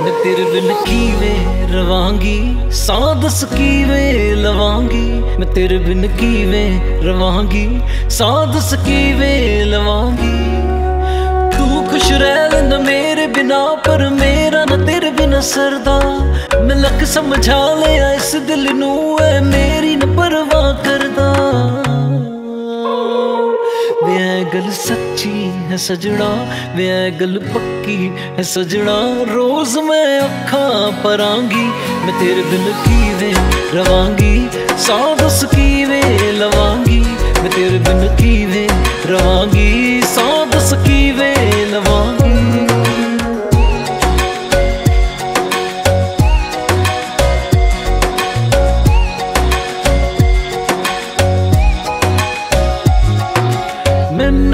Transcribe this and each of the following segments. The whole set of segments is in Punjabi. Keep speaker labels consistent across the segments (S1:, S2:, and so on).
S1: ਮੈਂ ਤੇਰੇ ਬਿਨ ਕੀਵੇਂ ਰਵਾਂਗੀ? ਸਾਦਸ ਕੀਵੇਂ ਲਵਾਂਗੀ? ਮੈਂ ਤੇਰੇ ਬਿਨ ਕੀਵੇਂ ਰਵਾਂਗੀ? ਸਾਦਸ ਕੀਵੇਂ ਲਵਾਂਗੀ? ਤੂੰ ਖੁਸ਼ ਰਹਿ ਲੈਂਦਾ ਮੇਰੇ ਬਿਨਾ, ਪਰ ਮੇਰਾ ਨਾ ਤੇਰੇ ਬਿਨਾ ਸਰਦਾ ਮੈਂ ਲੱਖ ਸਮਝਾ ਲਿਆ, ਇਸ ਦਿਲ ਨੂੰ ਐ ਮੇਰੀ ਨਾ ਪਰਵਾਹ ਕਰਦਾ। ਹੈ ਸਜਣਾ ਵੇ ਇਹ ਗੱਲ ਪੱਕੀ ਹੈ ਸਜਣਾ। ਰੋਜ਼ ਮੈਂ ਅੱਖਾਂ ਪਰਾਂਗੀ, ਮੈਂ ਤੇਰੇ ਬਿਨ ਕੀਵੇਂ ਰਵਾਂਗੀ। ਸਾਦਸ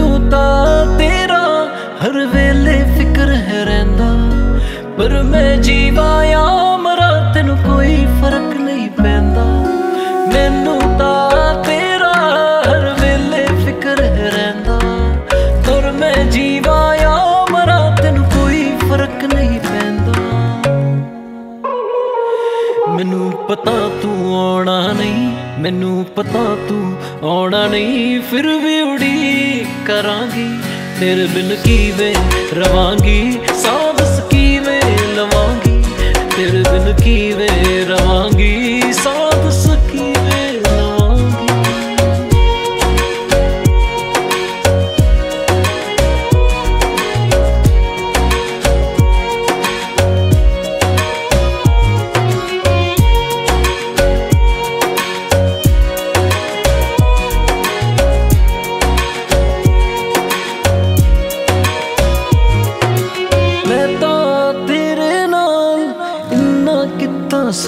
S1: ਮੈਨੂੰ ਤਾਂ ਤੇਰਾ ਹਰ ਵੇਲੇ ਫਿਕਰ ਹੈ ਰਹਿੰਦਾ ਪਰ ਮੈਂ ਜੀਵਾਇਆ ਮੈਨੂੰ ਪਤਾ ਤੂੰ ਆਉਣਾ ਨਹੀਂ ਫਿਰ ਵੀ ਉਡੀਕ ਕਰਾਂਗੀ। ਤੇਰੇ ਬਿਨ ਕੀਵੇਂ ਰਵਾਂਗੀ ਸਾਦਸ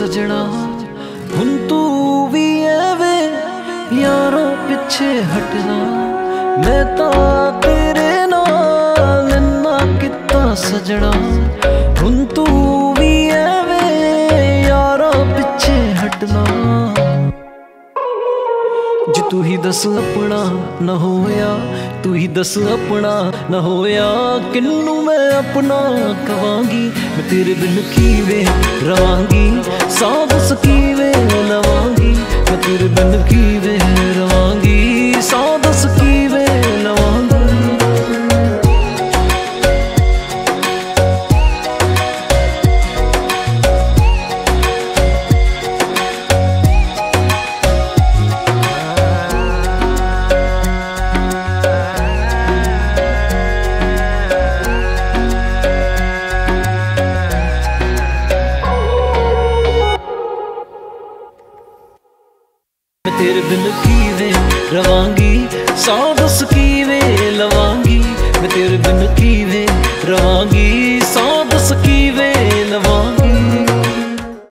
S1: ਸਜਣਾ। ਹੁਣ ਤੂੰ ਵੀ ਐਵੇਂ ਯਾਰਾਂ ਪਿੱਛੇ ਹਟਣਾ। ਮੈਂ ਤਾਂ ਤੇਰੇ ਨਾਲ ਇੰਨਾ ਕਿੱਤਾ ਸਜਣਾ। ਹੁਣ ਤੂੰ ਵੀ ਐਵੇਂ ਯਾਰਾਂ ਪਿੱਛੇ ਹਟਣਾ। ਜੇ ਤੂੰ ਹੀ ਦੱਸ ਆਪਣਾ ਨਾ ਹੋਇਆ, ਤੂੰ ਹੀ ਦੱਸ ਆਪਣਾ ਨਾ ਹੋਇਆ, ਕਿੰਨੂੰ ਮੈਂ ਆਪਣਾ ਕਵਾਂਗੀ? ਮੈਂ ਤੇਰੇ ਬਿਨ ਕੀਵੇਂ ਰਵਾਂਗੀ ਸਾਦਸ ਕੀਵੇਂ ਲਵਾਂਗੀ ਮੈਂ ਤੇਰੇ ਬਿਨ ਤੇਰੇ ਬਿਨ ਕੀਵੇਂ ਰਵਾਂਗੀ? ਸਾਦਸ ਕੀਵੇਂ